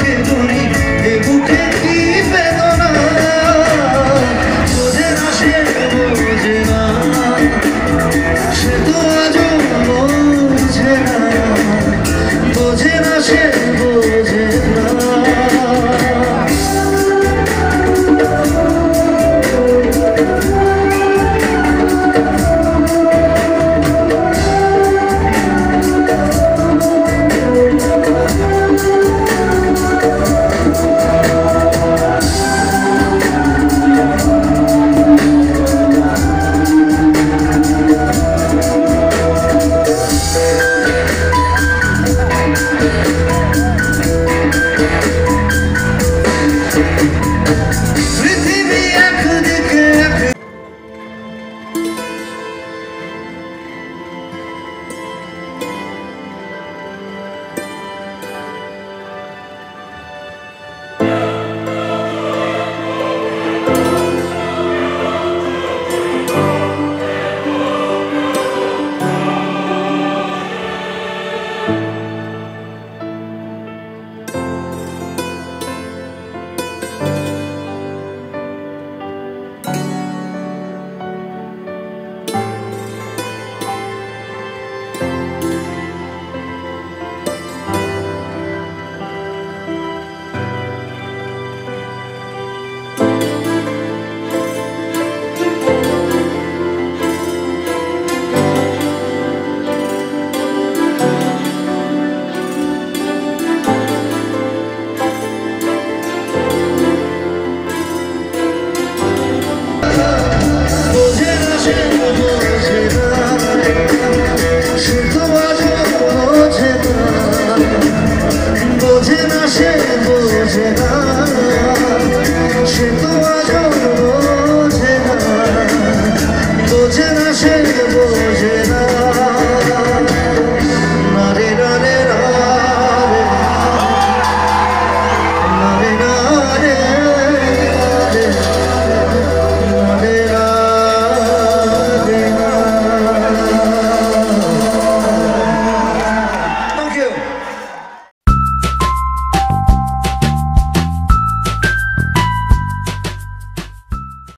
Look at